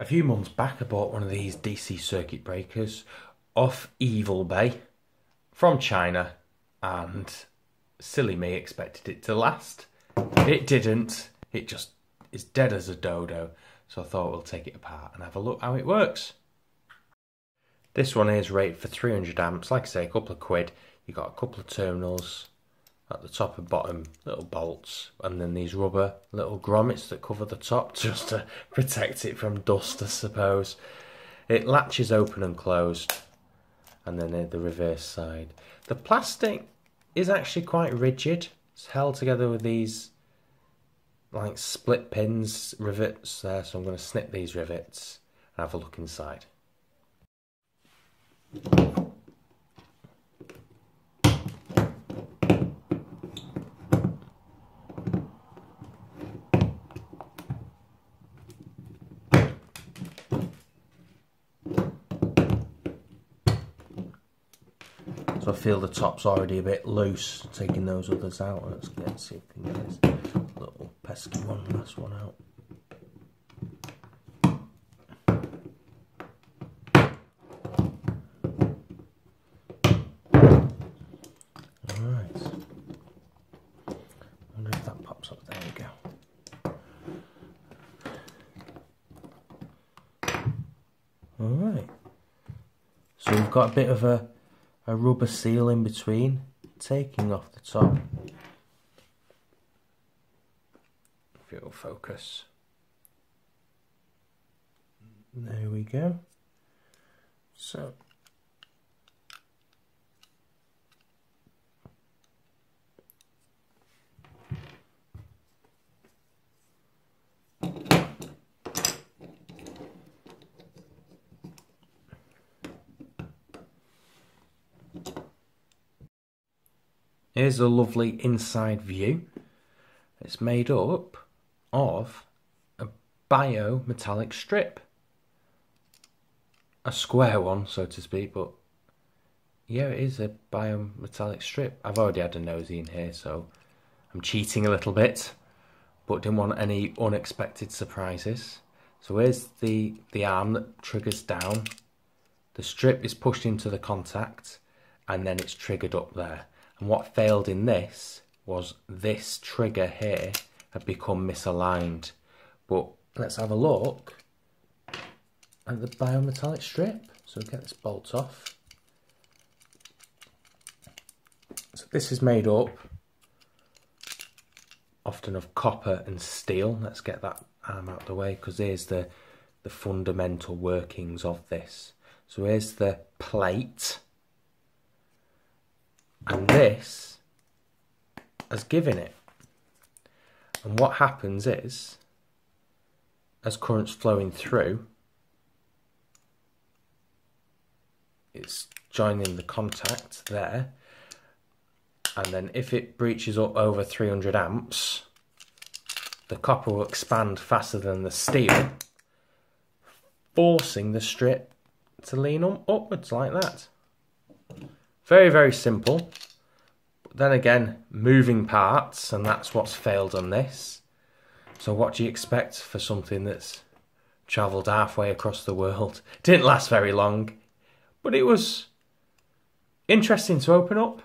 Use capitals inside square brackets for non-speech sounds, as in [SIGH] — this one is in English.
A few months back, I bought one of these DC circuit breakers off Evil Bay from China, and silly me expected it to last. It didn't. It just is dead as a dodo. So I thought we'll take it apart and have a look how it works. This one is rated for 300 amps. Like I say, a couple of quid. You got a couple of terminals at the top and bottom, little bolts, and then these rubber little grommets that cover the top [LAUGHS] just to protect it from dust, I suppose. It latches open and closed, and then the reverse side. The plastic is actually quite rigid. It's held together with these like split pins, rivets there, so I'm going to snip these rivets and have a look inside. So I feel the top's already a bit loose, taking those others out. Let's get see if we can get this little pesky one, last one out. Alright. wonder if that pops up. There we go. Alright. So we've got a bit of a a rubber seal in between, taking off the top. If it'll focus. There we go. So Here's a lovely inside view. It's made up of a bimetallic strip. A square one, so to speak, but yeah, it is a bimetallic strip. I've already had a nosy in here, so I'm cheating a little bit, but didn't want any unexpected surprises. So here's the, the arm that triggers down. The strip is pushed into the contact, and then it's triggered up there. And what failed in this was this trigger here had become misaligned. But let's have a look at the bimetallic strip. So we'll get this bolt off. So this is made up often of copper and steel. Let's get that arm out of the way because here's the, the fundamental workings of this. So here's the plate and this has given it. And what happens is, as current's flowing through, it's joining the contact there. And then if it breaches up over 300 amps, the copper will expand faster than the steel, forcing the strip to lean on upwards like that. Very, very simple. But then again, moving parts, and that's what's failed on this. So what do you expect for something that's travelled halfway across the world? Didn't last very long, but it was interesting to open up.